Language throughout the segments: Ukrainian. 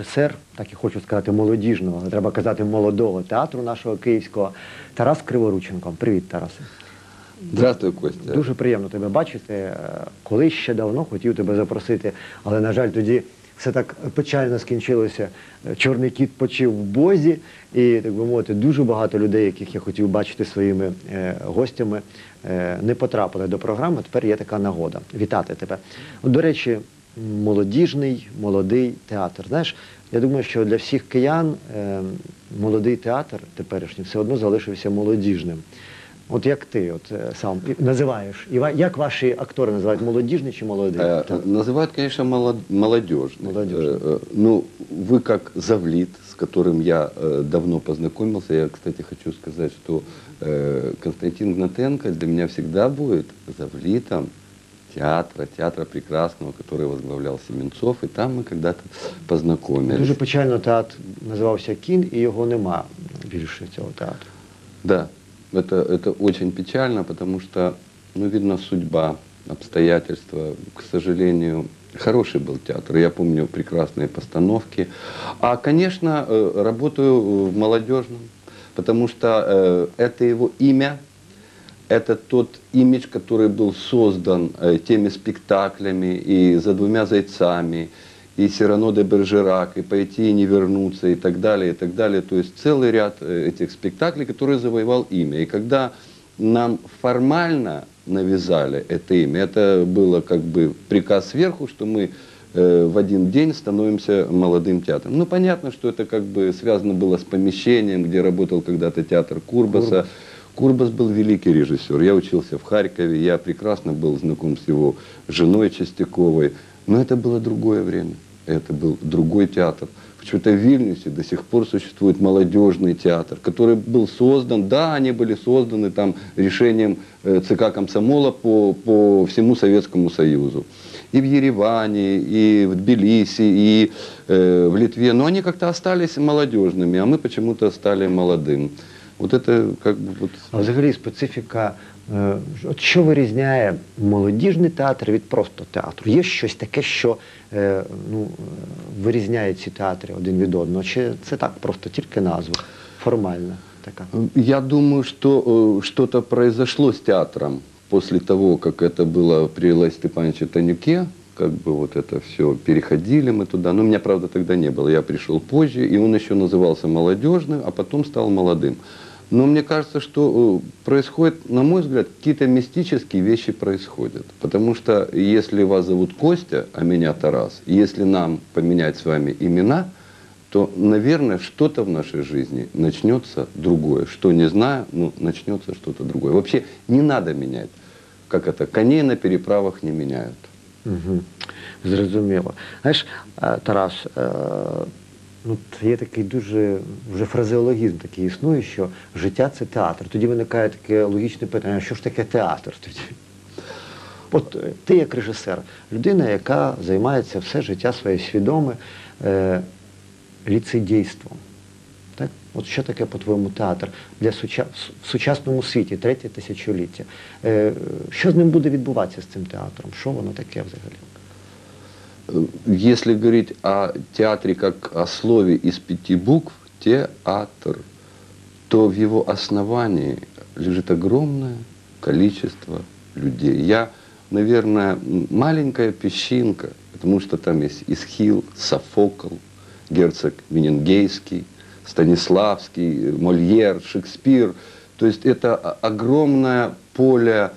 Режисер, так і хочу сказати, молодіжного, але треба казати молодого театру нашого київського Тарас Криворученко. Привіт, Тарасе. Здравствуй, Костя. Дуже приємно тебе бачити. Е, Колись ще давно хотів тебе запросити, але, на жаль, тоді все так печально скінчилося. Е, Чорний кіт почив в бозі, і, так би мовити, дуже багато людей, яких я хотів бачити своїми е, гостями, е, не потрапили до програми. Тепер є така нагода. Вітати тебе. До речі, молодіжний, молодий театр. Знаєш, я думаю, що для всіх киян е, молодий театр теперішній все одно залишився молодіжним. От як ти от е, сам і- називаєш? І ва- як ваші актори називають молодіжний чи молодий? Э, Так. Называют, конечно, молод- молодежный. Молодежный. Э, э, Ну, вы как завлит, с которым я э, давно познакомился, я, кстати, хочу сказать, что э, Константин Гнатенко для меня всегда будет завлитом театра, театра прекрасного, который возглавлял Семенцов, и там мы когда-то познакомились. Дуже печально театр називався Кін, і його нема більше цього театру. Да, это, это очень печально, потому что, ну, видно, судьба, обстоятельства, к сожалению, хороший был театр. Я помню прекрасные постановки. А, конечно, э, работаю в молодежном, потому что э, это его имя, это тот имидж, который был создан э, теми спектаклями и «За двумя зайцами», и «Сирано де Бержерак», и «Пойти и не вернуться», и так далее, и так далее. То есть целый ряд э, этих спектаклей, который завоевал имя. И когда нам формально навязали это имя, это было как бы приказ сверху, что мы э, в один день становимся молодым театром. Ну, понятно, что это как бы связано было с помещением, где работал когда-то театр Курбаса. Курбас был великий режиссер. Я учился в Харькове, я прекрасно был знаком с его женой Чистяковой. Но это было другое время. Это был другой театр. В Вильнюсе до сих пор существует молодежный театр, который был создан, да, они были созданы там решением э, ЦК Комсомола по, по всему Советскому Союзу. И в Ереване, и в Тбилиси, и э, в Литве. Но они как-то остались молодежными, а мы почему-то стали молодым. Вот это как бы вот... А взагалі специфіка, е, от що вирізняє молодіжний театр від просто театру? Є щось таке, що е, ну, е, вирізняє ці театри один від одного? Чи це так просто тільки назва формальна така? Я думаю, что э, что-то произошло с театром после того, как это было при Элай Степановиче Танюке, как бы вот это все, переходили мы туда. Но меня, правда, тогда не было. Я пришел позже, и он еще назывался молодежным, а потом стал молодым. Но мне кажется, что э, происходит, на мой взгляд, какие-то мистические вещи происходят. Потому что если вас зовут Костя, а меня Тарас, если нам поменять с вами имена, то, наверное, что-то в нашей жизни начнется другое. Что не знаю, но начнется что-то другое. Вообще не надо менять. Как это? Коней на переправах не меняют. Угу. Зрозуміло. Знаєш, Тарас, ну, є такий дуже вже фразеологізм такий існує, що життя це театр. Тоді виникає таке логічне питання, що ж таке театр тоді? От е, ти як режисер, людина, яка займається все життя своє свідоме е, ліцедійством. Так? От що таке, по-твоєму, театр для суча... в сучасному світі, третє тисячоліття? Е, що з ним буде відбуватися з цим театром? Що воно таке взагалі? Если говорить о театре как о слове из пяти букв, театр, то в его основании лежит огромное количество людей. Я, наверное, маленькая песчинка, потому что там есть Исхил, Софокл, герцог Вененгейский, Станиславский, Мольер, Шекспир. То есть это огромное поле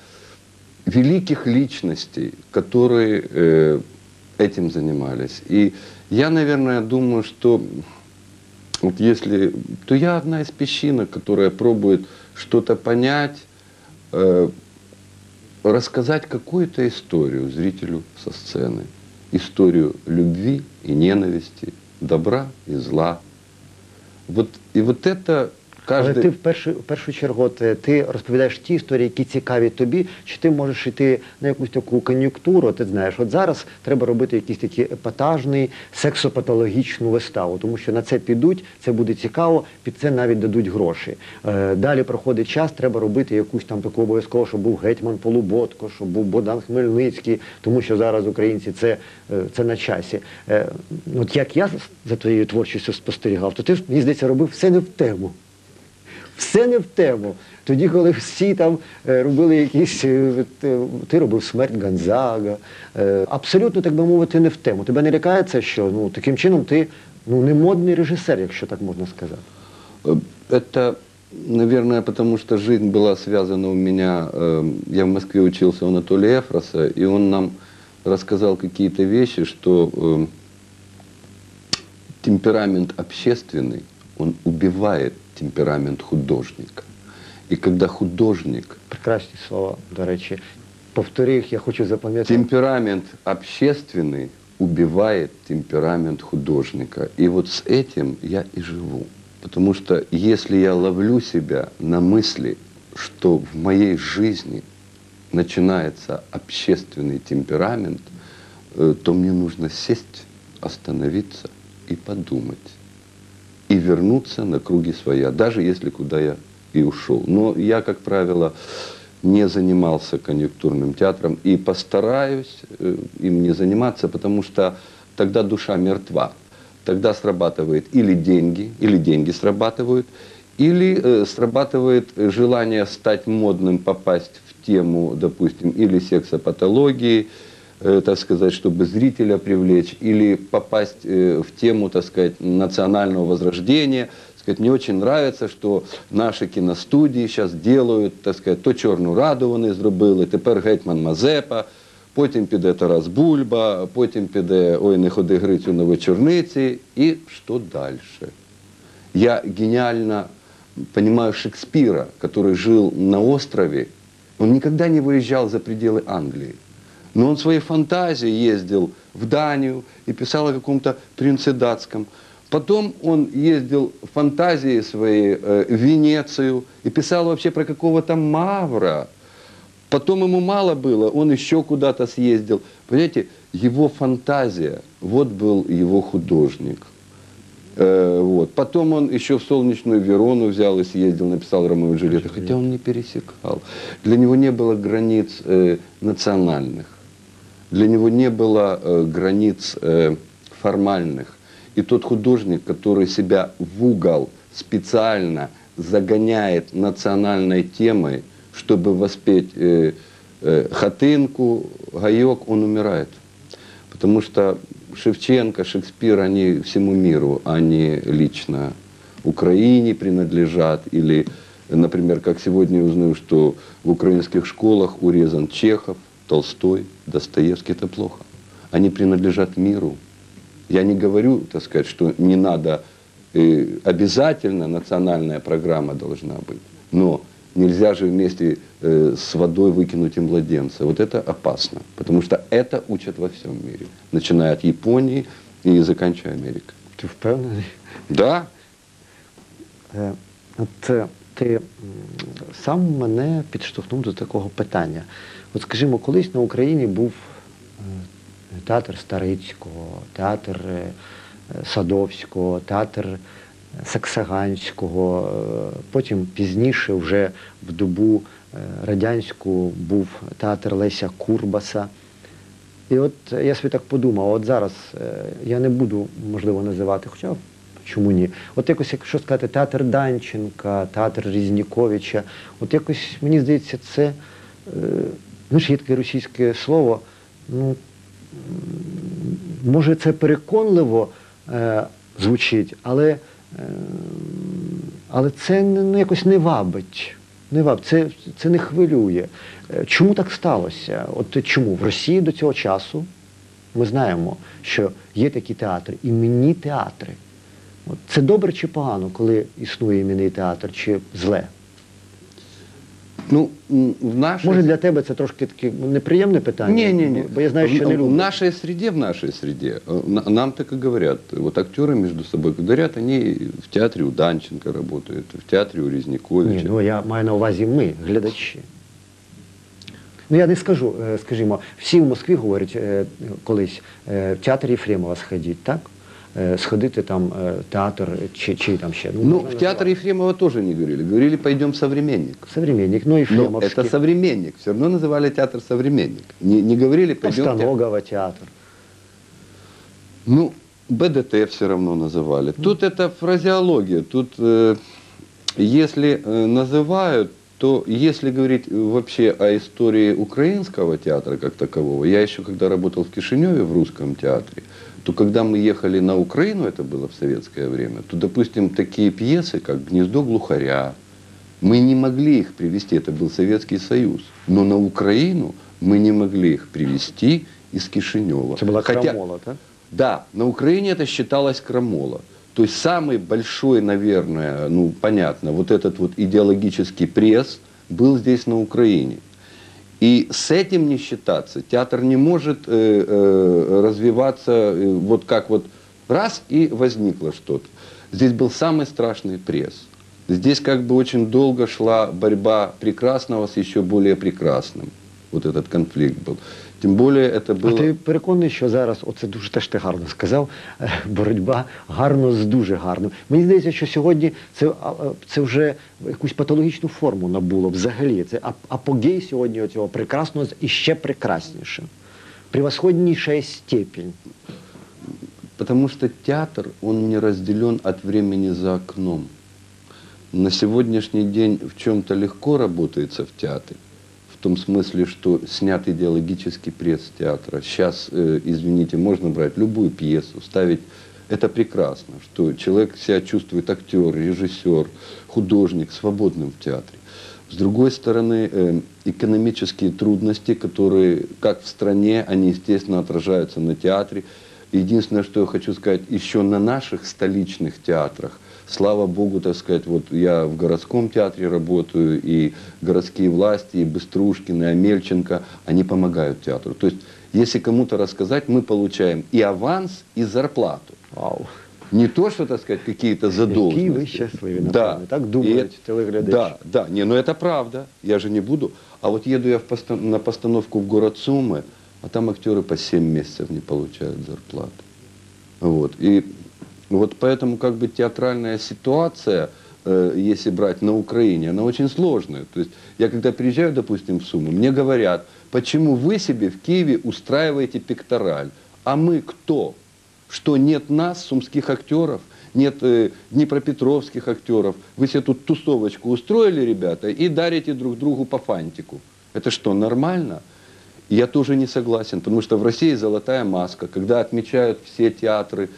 великих личностей, которые э, этим занимались. И я, наверное, думаю, что вот если, то я одна из песчинок, которая пробует что-то понять, э, рассказать какую-то историю зрителю со сцены. Историю любви и ненависти, добра и зла. Вот, и вот это Але ти в першу, в першу чергу е, ти розповідаєш ті історії, які цікаві тобі, чи ти можеш йти на якусь таку кон'юнктуру, ти знаєш, от зараз треба робити якийсь такий епатажний сексопатологічну виставу, тому що на це підуть, це буде цікаво, під це навіть дадуть гроші. Е, далі проходить час, треба робити якусь там таку обов'язково, щоб був гетьман Полуботко, щоб був Богдан Хмельницький, тому що зараз українці це, е, це на часі. Е, от як я за твоєю творчістю спостерігав, то ти мені здається робив все не в тему. Все не в тему. Тоді, коли всі там е, робили якісь, е, ти, ти робив смерть Гонзага, е, абсолютно, так би мовити, не в тему. Тебе не лякає це, що ну, таким чином ти ну, не модний режисер, якщо так можна сказати. Э, Это, наверное, потому что жизнь была связана у меня. э, Я в Москве учился у Анатолия Эфроса, и он нам рассказал какие-то вещи, что э, темперамент общественный, он убивает темперамент художника. И когда художник Прекрасні слова, до речі. Повтори їх, я хочу запам'ятати. Темперамент общественный убивает темперамент художника. И вот с этим я и живу. Потому что если я ловлю себя на мысли, что в моей жизни начинается общественный темперамент, э, то мне нужно сесть, остановиться и подумать. И вернуться на круги своя, даже если куда я и ушел. Но я, как правило, не занимался конъюнктурным театром и постараюсь э, им не заниматься, потому что тогда душа мертва. Тогда срабатывает или деньги, или деньги срабатывают, или э, срабатывает желание стать модным, попасть в тему, допустим, или сексопатологии, э, так сказать, чтобы зрителя привлечь, или попасть э, в тему, так сказать, национального возрождения. Так сказать, мне очень нравится, что наші кіностудії зараз делають, так сказать, то Чорну Раду вони зробили, тепер Гетьман Мазепа, потім піде Тарас Бульба, потім піде Ой, не ходи Грицю на вечорниці, і що далі? Я гениально понимаю Шекспира, который жил на острове. Он никогда не выезжал за пределы Англии. Но он своей фантазией ездил в Данию и писал о каком-то принце датском. Потом он ездил фантазией своей э, в Венецию и писал вообще про какого-то мавра. Потом ему мало было, он еще куда-то съездил. Понимаете, его фантазия, вот был его художник. Э, вот. Потом он еще в солнечную Верону взял и съездил, написал Ромео и Джульетту, хотя он не пересекал. Для него не было границ э, национальных, для него не было э, границ э, формальных. И тот художник, который себя в угол специально загоняет национальной темой, чтобы воспеть э, э, хатынку, гаек, он умирает. Потому что Шевченко, Шекспир, они всему миру, а не лично Украине принадлежат. Или, например, как сегодня я узнаю, что в украинских школах урезан Чехов, Толстой, Достоевский, это плохо. Они принадлежат миру. Я не говорю, так сказать, что не надо, э, обязательно национальная программа должна быть, но нельзя же вместе э, с водой выкинуть и младенца. Вот это опасно, потому что это учат во всем мире, начиная от Японии и заканчивая Америкой. Ти впевнений? Да, Е, От е, ти сам мене підштовхнув до такого питання. От скажімо, колись на Україні був е, театр Старицького, театр е, Садовського, театр е, Саксаганського. Потім пізніше, вже в добу радянську, був театр Леся Курбаса. І от я собі так подумав, от зараз я не буду, можливо, називати, хоча чому ні. От якось, якщо сказати, театр Данченка, театр Різніковича, от якось, мені здається, це, е, ну є таке російське слово, ну, може це переконливо е, звучить, але, е, але це ну, якось не вабить. Не вабить, це, це не хвилює. Чому так сталося? От чому? В Росії до цього часу ми знаємо, що є такі театри, іменні театри. От це добре чи погано, коли існує іменний театр, чи зле? Ну, в нашей... Може для тебе це трошки таке неприємне питання? Не, не, не. Бо- я знаю, що в, не в люблю. нашей среде, в нашей среде, нам так и говорят. Вот актеры между собой говорят, они в театре у Данченко работают, в театре у Ні, Резниковича. ну я маю на увазі ми, глядачі. Ну я не скажу, е, скажімо, всі в Москві говорять е, колись е, в театр Єфремова сходіть, так? Е, Сходити там е, театр чи, чи там ще. Ну, можна в театре називати. Ефремова тоже не говорили. Говорили, пойдем в современник. Современник, ну Но Єфремовський. это современник. Все равно называли театр современник. Не, не говорили, пойдем в театр. Постаногова театр. Ну, БДТ все равно называли. Тут это фразеология. Тут, э, если э, называют, то если говорить вообще о истории украинского театра как такового, я еще когда работал в Кишиневе в русском театре, то когда мы ехали на Украину, это было в советское время, то, допустим, такие пьесы, как «Гнездо глухаря», мы не могли их привезти, это был Советский Союз. Но на Украину мы не могли их привезти из Кишинева. Це була Хотя- крамола, так? да, на Украине это считалось крамола. То есть самый большой, наверное, ну понятно, вот этот вот идеологический пресс был здесь на Украине. И с этим не считаться. Театр не может э, э, развиваться э, вот как вот раз и возникло что-то. Здесь был самый страшный пресс. Здесь как бы очень долго шла борьба прекрасного с еще более прекрасным. Вот этот конфликт был. Тем более это А было... ти переконаний, що зараз, оце дуже теж ти гарно сказав, е, боротьба гарно з дуже гарно. Мені здається, що сьогодні це, а, а, це вже якусь патологічну форму набуло взагалі. Це апогей сьогодні цього прекрасного з іще прекрасніше. Превосходніша степень. Потому что театр, он не разделен от времени за окном. На сегодняшний день в чем-то легко работается в театре. Том смысле, что снят идеологический пресс театра. Сейчас, э, извините, можно брать любую пьесу, ставить. Это прекрасно, что человек себя чувствует актер, режиссер, художник, свободным в театре. С другой стороны, э, экономические трудности, которые, как в стране, они, естественно, отражаются на театре. Единственное, что я хочу сказать, еще на наших столичных театрах, слава богу, так сказать, вот я в городском театре работаю, и городские власти, и Быструшкин, и Амельченко, они помогают театру. То есть, если кому-то рассказать, мы получаем и аванс, и зарплату. Вау. Не то, что, так сказать, какие-то задолженности. вы счастливы, да. так думают И- телеглядачи. Да, да, не, ну это правда, я же не буду. А вот еду я в посто- на постановку в город Сумы, а там актеры по 7 месяцев не получают зарплаты. Вот. И вот поэтому как бы театральная ситуация, э, если брать на Украине, она очень сложная. То есть я когда приезжаю, допустим, в Сумы, мне говорят, почему вы себе в Киеве устраиваете пектораль, а мы кто? Что нет нас, сумских актеров, нет э, днепропетровских актеров. Вы себе тут тусовочку устроили, ребята, и дарите друг другу по фантику. Это что, нормально? Я тоже не согласен, потому что в России золотая маска, когда отмечают все театры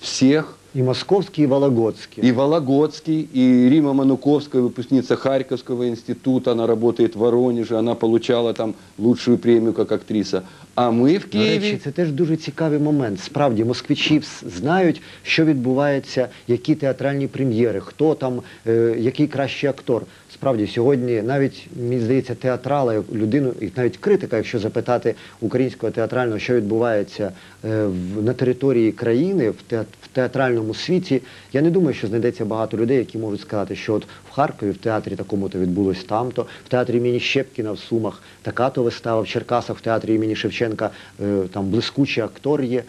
всех, І московський, і вологодський. и Вологодский, и Рима Мануковская, выпускница Харьковского института, она работает в Воронеже, она получала там лучшую премию как актриса. А мы в До речі, це теж дуже цікавий момент. Справді, москвичі знають, що відбувається, які театральні прем'єри, хто там, е, який кращий актор. Справді, сьогодні навіть, мені здається, театрала, людину, і навіть критика, якщо запитати українського театрального, що відбувається е, на території країни, в театральному світі, я не думаю, що знайдеться багато людей, які можуть сказати, що от в Харкові в театрі такому-то відбулось там-то, в театрі імені Щепкіна в Сумах така-то вистава, в Черкасах в театрі імені Шевченка е, там блискучий актор є.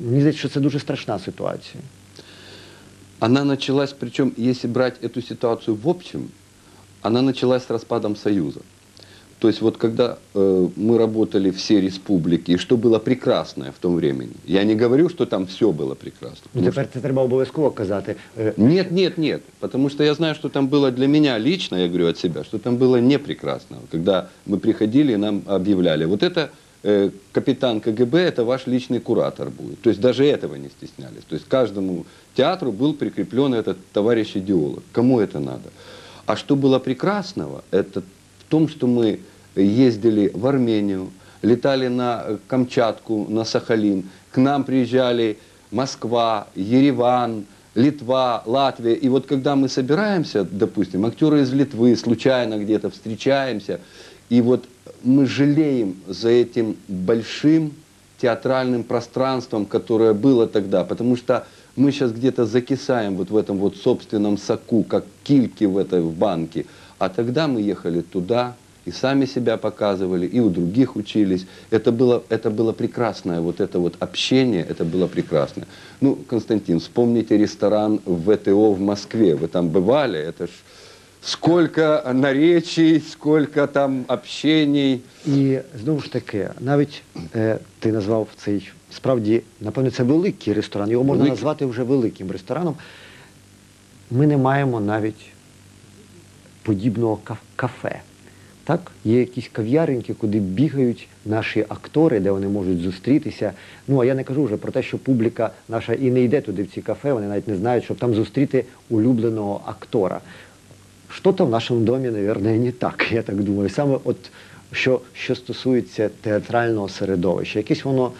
Мені здається, що це дуже страшна ситуація. Она началась, причем, если брать эту ситуацию в общем, она началась с распадом Союза. То есть вот когда э, мы работали все республики, и что было прекрасное в том времени, я не говорю, что там все было прекрасно. Ну, тепер це треба обов'язково казати. Е, Нет, нет, нет. Потому что я знаю, что там было для меня лично, я говорю от себя, что там было не прекрасно. Когда мы приходили и нам объявляли, вот это э, капитан КГБ, это ваш личный куратор будет. То есть даже этого не стеснялись. То есть каждому театру был прикреплен этот товарищ-идеолог. Кому это надо? А что было прекрасного, это в том, что мы ездили в Армению, летали на э, Камчатку, на Сахалин, к нам приезжали Москва, Ереван, Литва, Латвия. И вот когда мы собираемся, допустим, актеры из Литвы случайно где-то встречаемся, и вот мы жалеем за этим большим театральным пространством, которое было тогда, потому что мы сейчас где-то закисаем вот в этом вот собственном соку, как кильки в этой в банке. А тогда мы ехали туда, и сами себя показывали, и у других учились. Это было, это было прекрасное, вот это вот общение, это было прекрасно. Ну, Константин, вспомните ресторан в ВТО в Москве. Вы там бывали? Это ж сколько наречий, сколько там общений. І знову ж таки, навіть е, ти назвав цей справді, напевно, це великий ресторан. Його можна Великий. назвати вже великим рестораном. Ми не маємо навіть подібного каф- кафе. Так? Є якісь кав'яреньки, куди бігають наші актори, де вони можуть зустрітися. Ну, а я не кажу вже про те, що публіка наша і не йде туди в ці кафе, вони навіть не знають, щоб там зустріти улюбленого актора. Что-то в нашому домі, наверное, не так, я так думаю. Саме от що, що стосується театрального середовища. Якесь воно,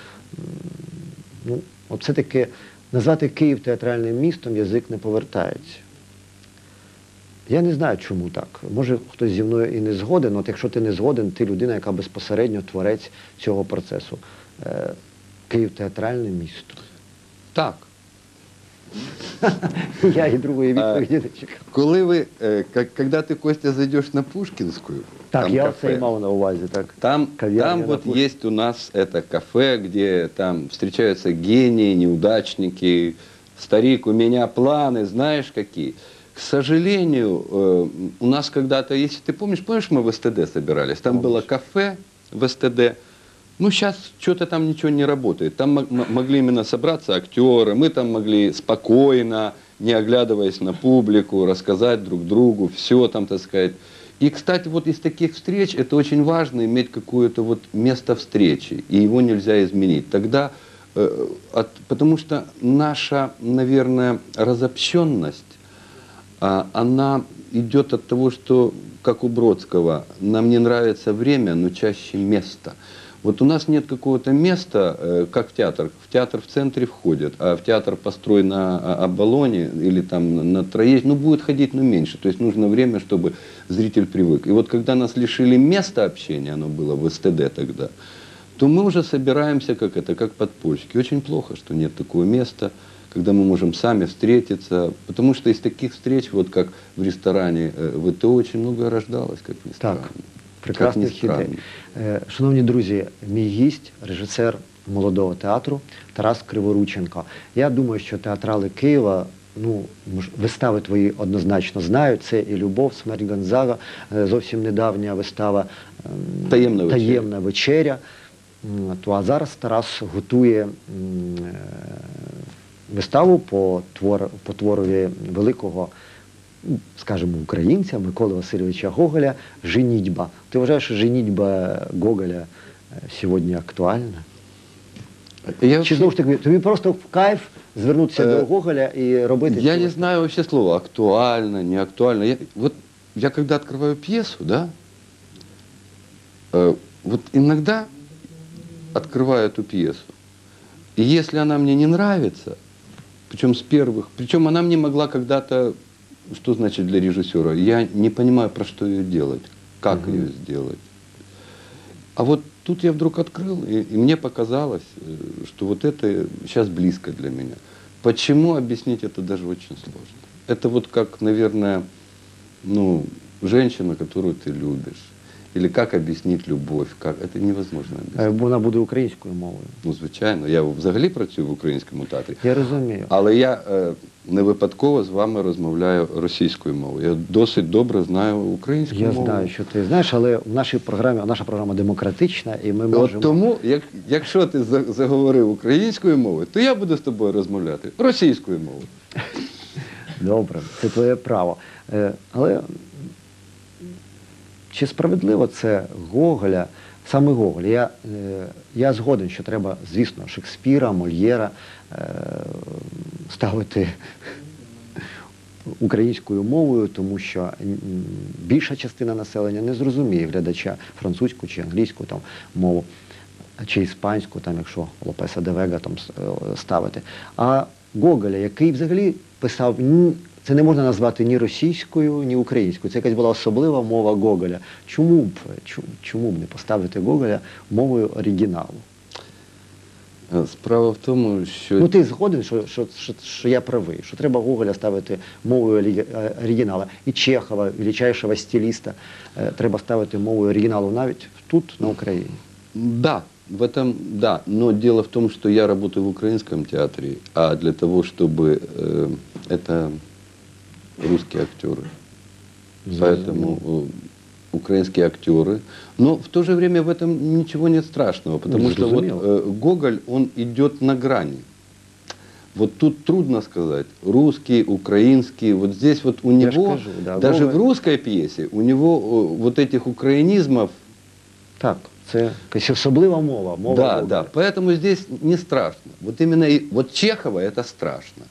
ну, от все-таки назвати Київ театральним містом язик не повертається. Я не знаю, чому так. Може, хтось зі мною і не згоден, от якщо ти не згоден, ти людина, яка безпосередньо творець цього процесу. Е, Київ театральне місто. Так. Я і другої відповіді не чекав. Коли ви, е, как- когда ты, Костя, зайдешь на Пушкинскую, Так, там я кафе, це і мав на увазі. Так. Там, Кав'ярня там на вот Пушкин- есть у нас это кафе, где там встречаются гении, неудачники, старик, у меня планы, знаешь какие. К сожалению, э, у нас когда-то, если ты помнишь, помнишь, мы в СТД собирались, там было кафе в СТД, ну, сейчас что-то там ничего не работает. Там мо- мо- могли именно собраться актеры, мы там могли спокойно, не оглядываясь на публику, рассказать друг другу, все там, так сказать. И, кстати, вот из таких встреч это очень важно иметь какое-то вот место встречи, и его нельзя изменить. Тогда, э, от- потому что наша, наверное, разобщенность, а, она идет от того, что, как у Бродского, нам не нравится время, но чаще место. Вот у нас нет какого-то места, э, как театр. В театр в центре входят, а в театр построй на а, Оболоне или там на- Троесть, ну, будет ходить, но меньше. То есть нужно время, чтобы зритель привык. И вот когда нас лишили места общения, оно было в СТД тогда, то мы уже собираемся, как это, как подпольщики. Очень плохо, что нет такого места, когда мы можем сами встретиться. Потому что из таких встреч, вот как в ресторане э, ВТО, очень многое рождалось, как ни странно. Так, прекрасних ни ідей. Е, Шановні друзі, мій гість, режисер молодого театру Тарас Криворученко. Я думаю, що театрали Києва. Ну, вистави твої однозначно знають. Це і Любов, смерть Гонзага, е, зовсім недавня вистава ем, «Таємна вечеря». «Таємна вечеря». То, а зараз Тарас готує е, виставу по, твор, по творові великого скажімо, українця Миколи Васильовича Гоголя «Женітьба». Ти вважаєш, що «Женітьба» Гоголя е, сьогодні актуальна? Я, Чи вообще- знову ж таки, тобі просто в кайф звернутися Е, до Гоголя і робити я цю- не знаю вообще слова актуально, не актуально. Я, вот я когда открываю пьесу, да, э, вот иногда открываю эту пьесу, и если она мне не нравится, причем с первых, причем она мне могла когда-то, что значит для режиссера, я не понимаю, про что ее делать, как ее сделать. А вот тут я вдруг открыл, и, и мне показалось, э, что вот это сейчас близко для меня. Почему объяснить это даже очень сложно? Это вот как, наверное, ну, женщина, которую ты любишь. Или как объяснить любовь? Как? Это невозможно Е, объяснить. Вона буде українською мовою. Ну, звичайно, я взагалі працюю в українському театрі. Я розумію. Але я е, не випадково з вами розмовляю російською мовою. Я досить добре знаю українську Я мову. знаю, що ти знаєш, але в нашій програмі наша програма демократична, і ми можемо. От тому, як, якщо ти за- заговорив українською мовою, то я буду з тобою розмовляти російською мовою. Добре, це твоє право. Е, Але чи справедливо це Гоголя, саме Гоголь? Я, е, я згоден, що треба, звісно, Шекспіра, Мольєра е, ставити українською мовою, тому що більша частина населення не зрозуміє глядача французьку чи англійську там, мову, чи іспанську, там, якщо Лопеса де Вега там е, ставити. А Гоголя, який взагалі писав. ні- Це не можна назвати ні російською, ні українською. Це якась була особлива мова Гоголя. Чому б, чому, чому б не поставити Гоголя мовою оригіналу? Е, Справа в тому, що Ну ти згоден, що, що, що, що я правий, що треба Гоголя ставити мовою орі- е, оригінала. І Чехова, величайшого стиліста, е, треба ставити мовою оригіналу навіть тут, на Україні. Да, в этом, да. Но дело в том, что я работаю в украинском театре, а для того, чтобы э, это русские актеры. Поэтому э, украинские актеры. Но в то же время в этом ничего нет страшного, потому что вот э, Гоголь, он идет на грани. Вот тут трудно сказать, русский, украинский, вот здесь вот у Я него, кажу, да, даже Гоголь- в русской пьесе, у него э, вот этих украинизмов Так, це якась особлива мова. мова да, Гоголя. да. Поэтому здесь не страшно. Вот именно и- вот Чехова это страшно.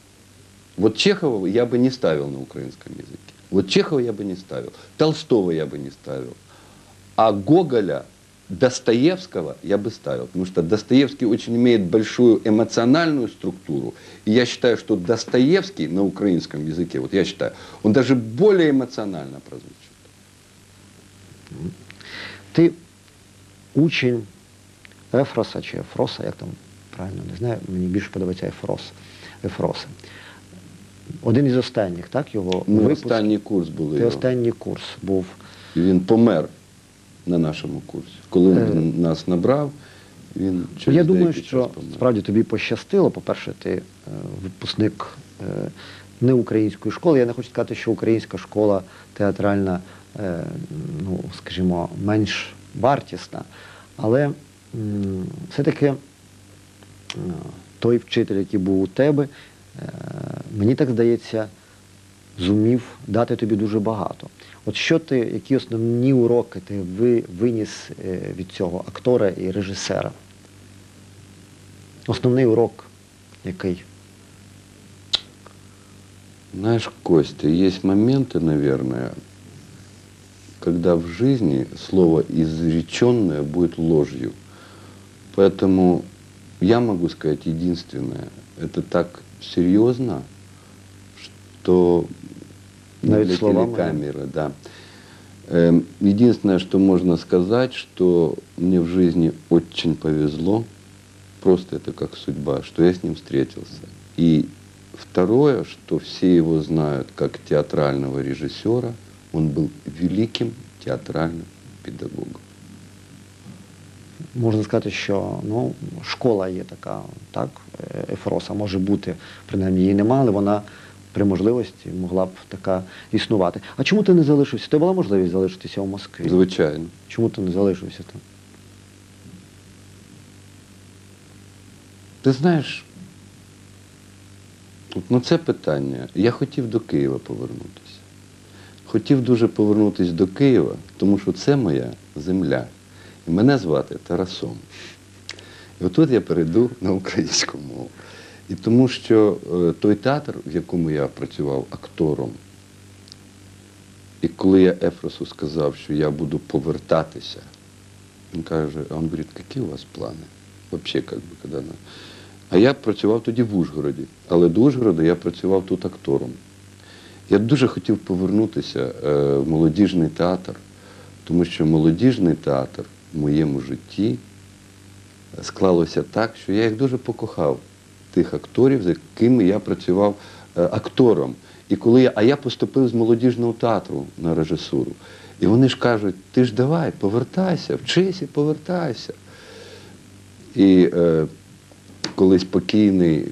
Вот Чехова я бы не ставил на украинском языке. Вот Чехова я бы не ставил. Толстого я бы не ставил. А Гоголя, Достоевского я бы ставил. Потому что Достоевский очень имеет большую эмоциональную структуру. И я считаю, что Достоевский на украинском языке, вот я считаю, он даже более эмоционально прозвучит. Ти учень Ефроса чи Ефроса, як там правильно не знаю, мені більше подобається Ефрос. Ефроса. Один із останніх, так, його Ну, випуск. останній курс були. Його. останній курс був. І він помер на нашому курсі. Коли Е. він нас набрав, він через Я думаю, що час помер. справді тобі пощастило. По-перше, ти е, випускник е, не української школи. Я не хочу сказати, що українська школа театральна, е, ну, скажімо, менш вартісна. Але все-таки е, той вчитель, який був у тебе, мені так здається, зумів дати тобі дуже багато. От що ти, які основні уроки ти ви, виніс е, від цього актора і режисера? Основний урок який? Знаешь, Костя, есть моменты, наверное, когда в жизни слово изреченное будет ложью. Поэтому я могу сказать единственное, это так серьезно, что Навіть для словами. телекамеры, да. Эм, Единственное, что можно сказать, что мне в жизни очень повезло, просто это как судьба, что я с ним встретился. И второе, что все его знают как театрального режиссера, он был великим театральным педагогом. Можна сказати, що ну, школа є така, так, е, Ефроса може бути, принаймні її нема, але вона при можливості могла б така існувати. А чому ти не залишився? Ти була можливість залишитися у Москві? Звичайно. Чому ти не залишився там? Ти знаєш, на це питання я хотів до Києва повернутися. Хотів дуже повернутися до Києва, тому що це моя земля. І мене звати Тарасом. І отут я перейду на українську мову. І тому що е, той театр, в якому я працював актором, і коли я Ефросу сказав, що я буду повертатися, він каже, а він говорить, які у вас плани? Как бы, когда на... А я працював тоді в Ужгороді, але до Ужгорода я працював тут актором. Я дуже хотів повернутися е, в молодіжний театр, тому що молодіжний театр в моєму житті склалося так, що я їх дуже покохав, тих акторів, з якими я працював е, актором. І коли я, а я поступив з молодіжного театру на режисуру. І вони ж кажуть, ти ж давай, повертайся, вчись і повертайся. І е, колись покійний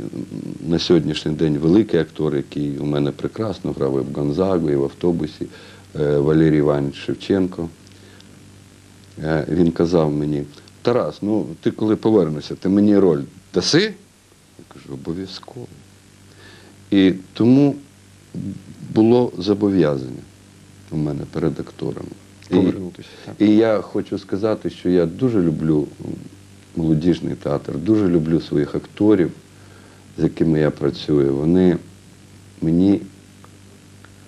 на сьогоднішній день великий актор, який у мене прекрасно грав і в Гонзагу, і в автобусі, е, Валерій Іванович Шевченко. Е, Він казав мені, Тарас, ну ти коли повернешся, ти мені роль даси? Я кажу, обов'язково. І тому було зобов'язання у мене перед акторами. І- Повернутися. І я хочу сказати, що я дуже люблю молодіжний театр, дуже люблю своїх акторів, з якими я працюю. Вони мені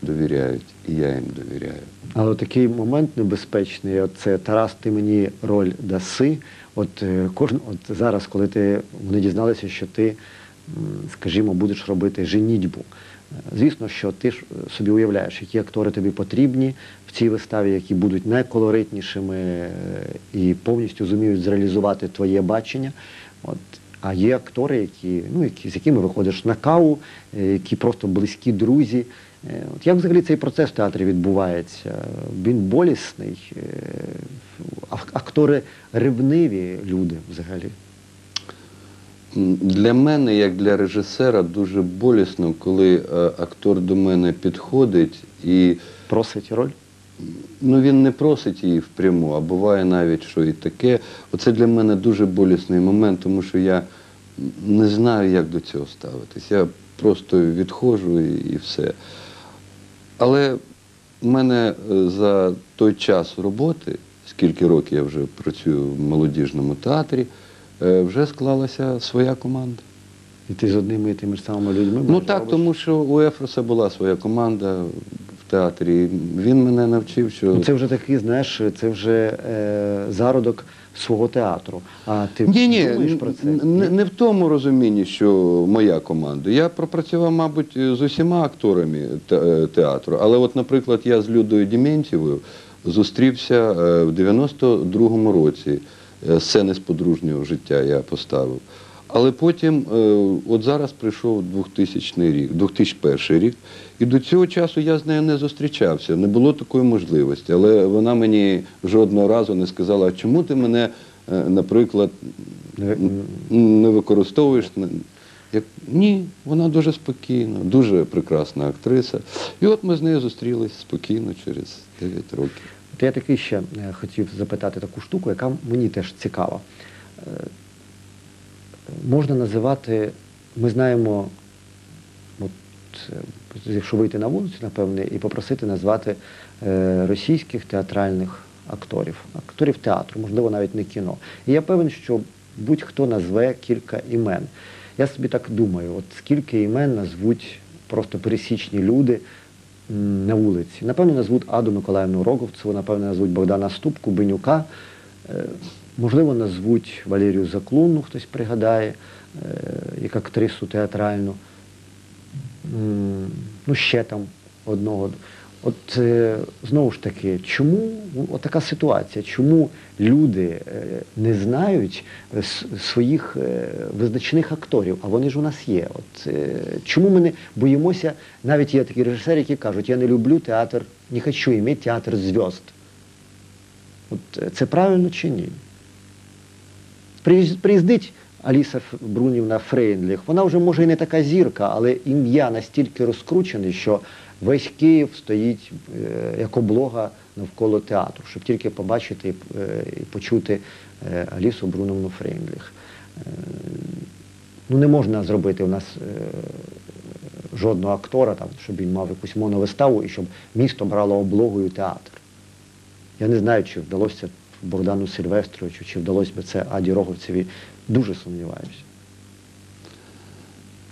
довіряють, і я їм довіряю. Але такий момент небезпечний, от це Тарас, ти мені роль даси. От е, кожен, от зараз, коли ти вони дізналися, що ти скажімо, будеш робити женітьбу. Звісно, що ти ж собі уявляєш, які актори тобі потрібні в цій виставі, які будуть найколоритнішими е, і повністю зуміють зреалізувати твоє бачення. От. А є актори, які, ну, які, з якими виходиш на каву, е, які просто близькі друзі. Е, От як взагалі цей процес в театрі відбувається? Він болісний. е, Актори ревниві люди взагалі. Для мене, як для режисера, дуже болісно, коли е, актор до мене підходить і Просить роль. ну, він не просить її впряму, а буває навіть, що і таке. Оце для мене дуже болісний момент, тому що я не знаю, як до цього ставитись. Я просто відходжу і, і все. Але в мене е, за той час роботи, скільки років я вже працюю в молодіжному театрі, е, вже склалася своя команда. І ти з одними і тими ж самими людьми. Ну так, робиш? тому що у Ефроса була своя команда в театрі. Він мене навчив, що Ну, це вже такий, знаєш, це вже е, зародок свого театру. А ти ні, ні, думаєш про це? не, не в тому розумінні, що моя команда. Я пропрацював, мабуть, з усіма акторами те- е, театру. Але, от, наприклад, я з Людою Діментьєвою зустрівся е, в 92-му році. Е, Сцени з подружнього життя я поставив. Але потім, е, от зараз прийшов 2000 рік, 2001 рік, і до цього часу я з нею не зустрічався, не було такої можливості. Але вона мені жодного разу не сказала, а чому ти мене, е, наприклад, Не- використовуєш. Як, ні, вона дуже спокійна, дуже прекрасна актриса. І от ми з нею зустрілись спокійно через 9 років. От я такий ще е, хотів запитати таку штуку, яка мені теж цікава. Е, Можна називати, ми знаємо, от, е, якщо вийти на вулицю, напевне, і попросити назвати е, російських театральних акторів, акторів театру, можливо, навіть не кіно. І я певен, що будь-хто назве кілька імен. Я собі так думаю, от скільки імен назвуть просто пересічні люди на вулиці. Напевно, назвуть Аду Миколаївну Роговцеву, напевно, назвуть Богдана Ступку, Бенюка. Можливо, назвуть Валерію Заклунну, хтось пригадає, е, як актрису театральну. Ну, ще там одного. От е, знову ж таки, чому така ситуація? Чому люди е, не знають своїх визначних акторів, а вони ж у нас є? От чому ми не боїмося? Навіть є такі режисери, які кажуть, я не люблю театр, не хочу мати театр зв'язд. От це правильно чи ні? Приїз- Приїздить Аліса Брунівна Фрейндліх, вона вже може і не така зірка, але ім'я настільки розкручене, що весь Київ стоїть е, як облога навколо театру, щоб тільки побачити е, і почути е, Алісу Брунівну Фрейндліх. Е, Ну, не можна зробити у нас жодного актора, щоб він мав якусь моновиставу і щоб місто брало облогою театр. Я не знаю, чи вдалося Богдану Сильвестровичу, чи вдалося би це Аді Роговцеві. Дуже сумніваюся.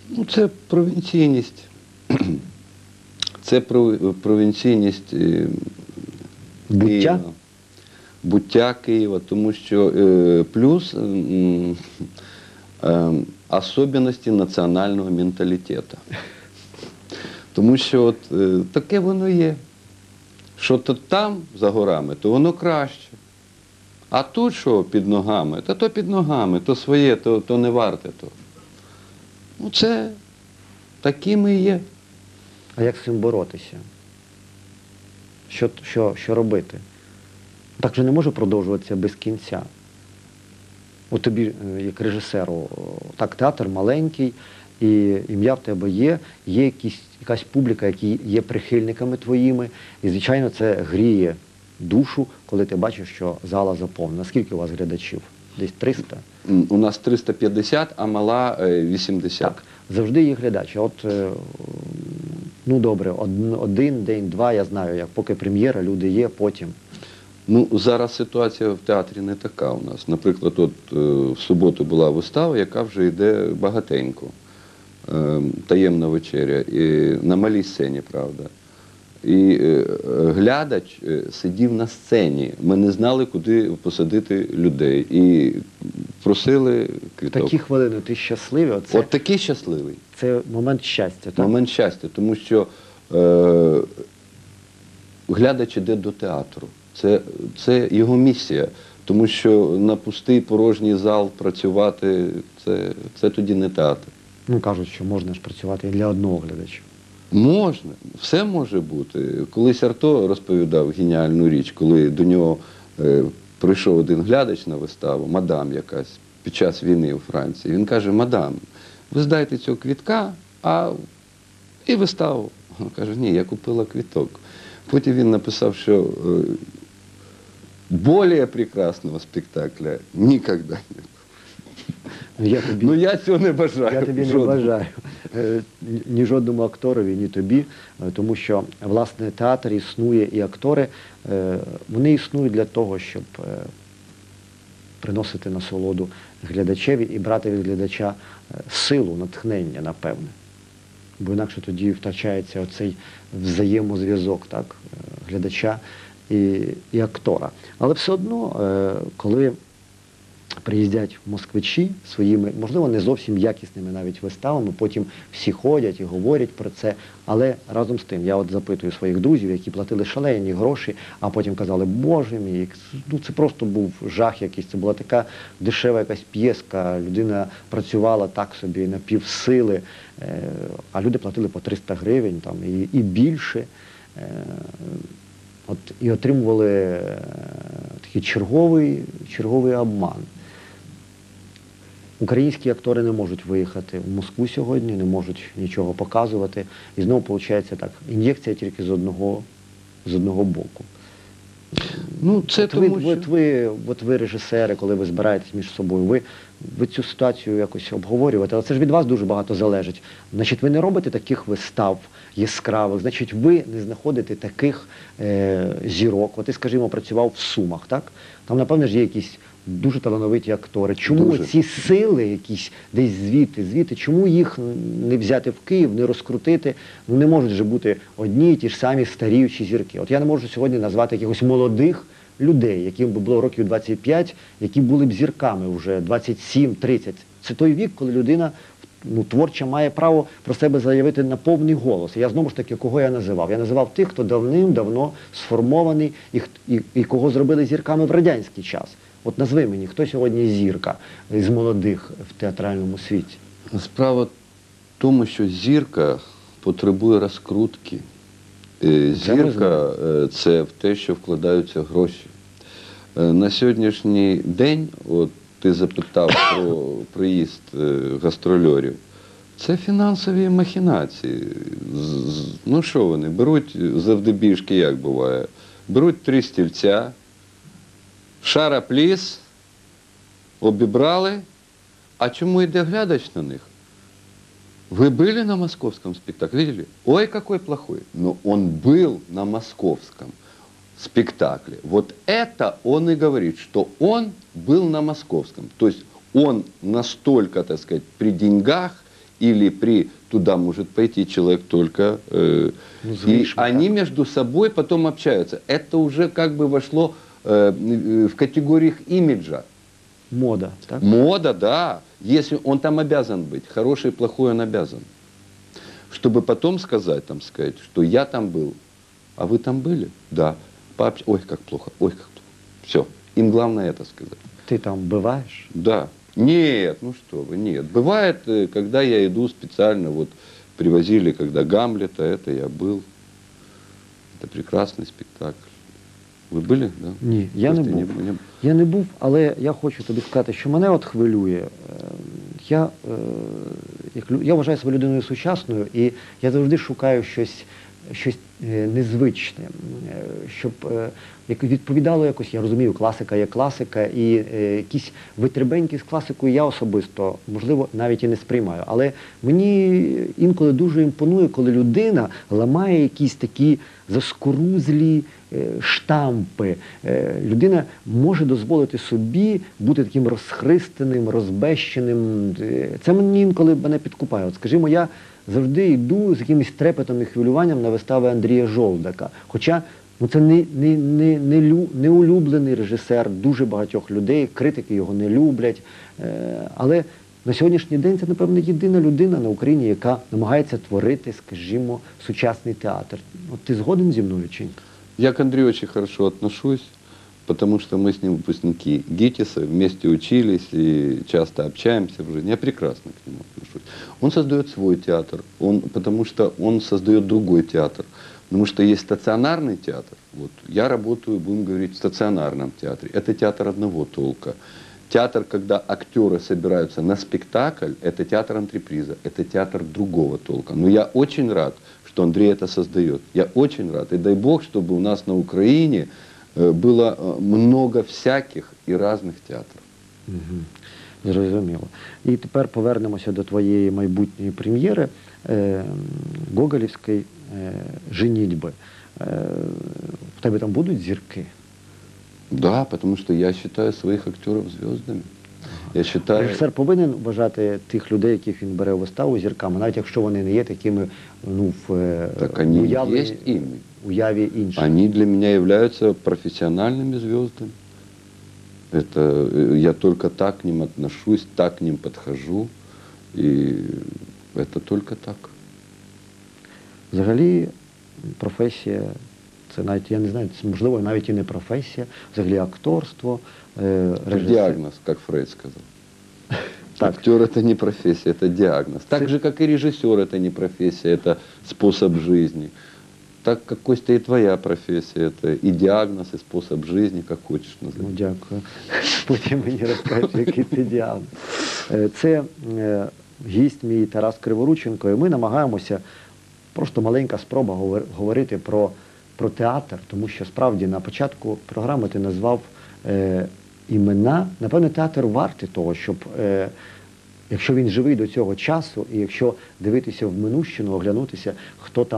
Ну, це провінційність. Це провінційність е, Буття? Києва. Буття Києва, тому що е, плюс е, особенності національного менталітету. Тому що от, е, таке воно є. Що то там за горами, то воно краще. А тут що під ногами, та то під ногами, то своє, то, то не варте то. Ну, це такими і є. А як з цим боротися? Що, що, що робити? Так же не може продовжуватися без кінця. От тобі, е, як режисеру, так, театр маленький, і ім'я в тебе є, є якісь, якась публіка, які є прихильниками твоїми, і, звичайно, це гріє душу, коли ти бачиш, що зала заповнена. Скільки у вас глядачів? Десь 300? У нас 350, а мала е, 80. Так, завжди є глядач. От, е, ну добре, один, день, два, я знаю, як поки прем'єра, люди є, потім. Ну, зараз ситуація в театрі не така у нас. Наприклад, от е, в суботу була вистава, яка вже йде багатенько. Е, Таємна вечеря. І на малій сцені, правда. І е, глядач е, сидів на сцені. Ми не знали, куди посадити людей. І просили квіток. Такі хвилини ти щасливий. Оце, От такий щасливий. це момент щастя. Так? Момент щастя, тому що е, глядач іде до театру. Це, це його місія. Тому що на пустий порожній зал працювати це, це тоді не театр. Ну кажуть, що можна ж працювати і для одного глядача. Можна, все може бути. Колись Арто розповідав геніальну річ, коли до нього е, прийшов один глядач на виставу, мадам якась під час війни у Франції. Він каже: Мадам, ви здайте цього квітка, а і виставу. Вона каже, ні, я купила квіток. Потім він написав, що е, более прекрасного спектакля ніколи не було. Ну, Я тобі, Ну я цього не бажаю. я тобі не жодного. бажаю ні- ні жодному акторові, ні тобі, е, тому що власне театр існує і актори, е, вони існують для того, щоб е, приносити насолоду глядачеві і брати від глядача е, силу, натхнення, напевне. Бо інакше тоді втрачається оцей взаємозв'язок так, е, глядача і, актора. Але все одно, е, коли приїздять москвичі своїми, можливо, не зовсім якісними навіть виставами, потім всі ходять і говорять про це. Але разом з тим, я от запитую своїх друзів, які платили шалені гроші, а потім казали, Боже мій, ну це просто був жах якийсь, це була така дешева якась п'єска, людина працювала так собі на півсили, е, а люди платили по 300 гривень там, і, і більше. Е, От і отримували е, такий черговий, черговий обман. Українські актори не можуть виїхати в Москву сьогодні, не можуть нічого показувати. І знову виходить так, ін'єкція тільки з одного, з одного боку. Ну, це от, ви, що... от, ви, от ви режисери, коли ви збираєтесь між собою, ви, ви цю ситуацію якось обговорюєте, але це ж від вас дуже багато залежить. Значить, ви не робите таких вистав яскравих, значить, ви не знаходите таких е, зірок. От ти, скажімо, працював в Сумах, так? Там, напевно, ж є якісь дуже талановиті актори. Чому Дуже. ці сили якісь десь звідти, звідти, чому їх не взяти в Київ, не розкрутити? Ну не можуть же бути одні і ті ж самі старіючі зірки. От я не можу сьогодні назвати якихось молодих людей, яким би було років 25, які були б зірками вже 27-30. Це той вік, коли людина ну, творча має право про себе заявити на повний голос. Я знову ж таки, кого я називав? Я називав тих, хто давним-давно сформований і, і, і кого зробили зірками в радянський час. От назви мені, хто сьогодні зірка з молодих в театральному світі? Справа в тому, що зірка потребує розкрутки. Е, Зірка е, це в те, що вкладаються гроші. Е, На сьогоднішній день, от ти запитав про приїзд гастрольорів, це фінансові махінації. Ну що вони? Беруть завдебіжки, як буває, беруть три стільця, шарапліс, обібрали. А чому йде глядач на них? Вы были на московском спектакле? Видели? Ой, какой плохой. Но он был на московском спектакле. Вот это он и говорит, что он был на московском. То есть он настолько, так сказать, при деньгах или при... Туда может пойти человек только... э, Ну, и они между собой потом общаются. Это уже как бы вошло в категориях имиджа. Мода, так? Мода, да. Если он там обязан быть, хороший, плохой он обязан. Чтобы потом сказать, там сказать, что я там был, а вы там были? Да. Пообщ- Ой, как плохо, ой, как плохо. Все. Им главное это сказать. Ти там биваєш? Да. Нет, ну что вы, нет. Бывает, э, когда я иду специально, вот привозили, когда Гамлета, это я был. Это прекрасный спектакль. Вы были, да? Ні, я не був. Я не був, але я хочу тобі сказати, що мене от хвилює. Е, Я, е, як, я вважаю себе людиною сучасною, і я завжди шукаю щось, щось е, незвичне, щоб як відповідало якось, я розумію, класика є класика, і якісь витребеньки з класикою я особисто, можливо, навіть і не сприймаю. Але мені інколи дуже імпонує, коли людина ламає якісь такі заскорузлі штампи. Е, Людина може дозволити собі бути таким розхристаним, розбещеним. Е, Це мені інколи мене підкупає. От, скажімо, я завжди йду з якимось трепетом і хвилюванням на вистави Андрія Жолдака. Хоча Ну, це не, не, не, не, лю, не улюблений режисер дуже багатьох людей, критики його не люблять. Е, але на сьогоднішній день це, напевно, єдина людина на Україні, яка намагається творити, скажімо, сучасний театр. От ти згоден зі мною чи? Я к Андрею очень хорошо отношусь, потому что мы с ним выпускники ГИТИСа, вместе учились и часто общаемся в жизни. Я прекрасно к нему отношусь. Он создает свой театр, он, потому что он создает другой театр. Потому что есть стационарный театр. Вот, я работаю, будем говорить, в стационарном театре. Это театр одного толка. Театр, когда актеры собираются на спектакль, это театр антреприза, это театр другого толка. Но я очень рад, что Андрей это создает. Я очень рад. И дай бог, чтобы у нас на Украине э, было э, много всяких и разных театров. Угу. Зрозуміло. І тепер повернемося до твоєї майбутньої прем'єри е, Гоголівської е, женітьби. Е, в тебе там будуть зірки? Да, потому что я считаю своих актеров звездами. Я считаю... Режисер повинен вважати тих людей, яких він бере у виставу зірками, навіть якщо вони не є такими ну, в е, Так они уявленні- есть ими. уяві інших. Они для меня являются профессиональными звездами. Это э, я только так к ним отношусь, так к ним подхожу. И это только так. Взагалі, професія, це навіть, я не знаю, це можливо навіть і не професія, взагалі акторство, е, Это режисер. диагноз, как Фрейд сказал. Так. Актер это не профессия, это диагноз. Так же, как и режиссер это не профессия, это способ жизни. Так как Костя и твоя профессия, это и диагноз, и способ жизни, как хочешь Ну, назови. дякую. Потім мені розкажеш, який ти діагноз. Е, Це е, гість мій Тарас Криворученко, і ми намагаємося, просто маленька спроба говор- говорити про, про театр, тому що справді на початку програми ти назвав е, імена. Напевне, театр вартий того, щоб, е, якщо він живий до цього часу, і якщо дивитися в минущину, оглянутися, хто там.